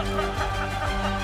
Ha ha ha ha ha!